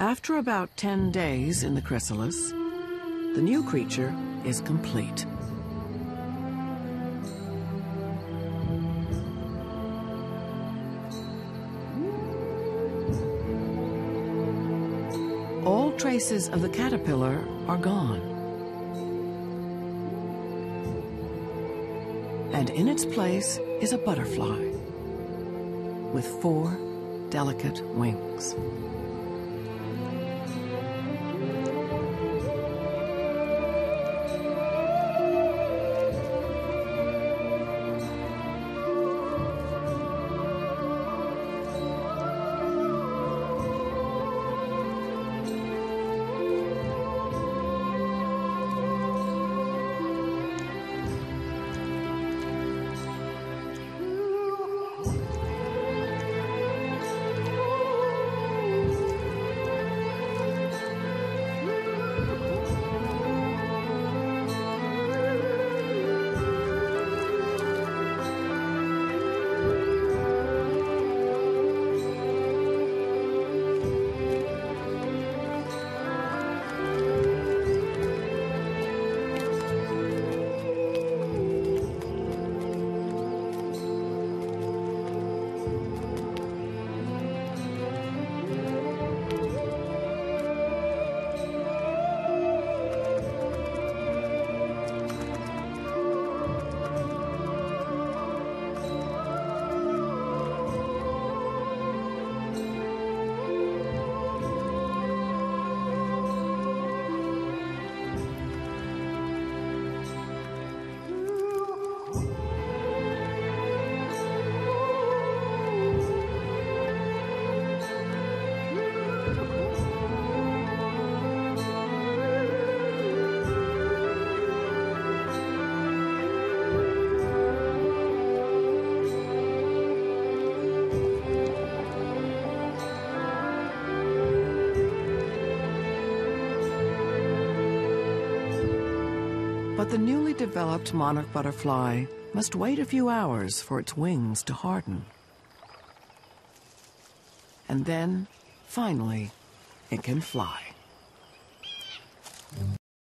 After about 10 days in the chrysalis, the new creature is complete. All traces of the caterpillar are gone. And in its place is a butterfly with four delicate wings. But the newly developed monarch butterfly must wait a few hours for its wings to harden. And then, finally, it can fly.